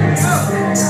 Go.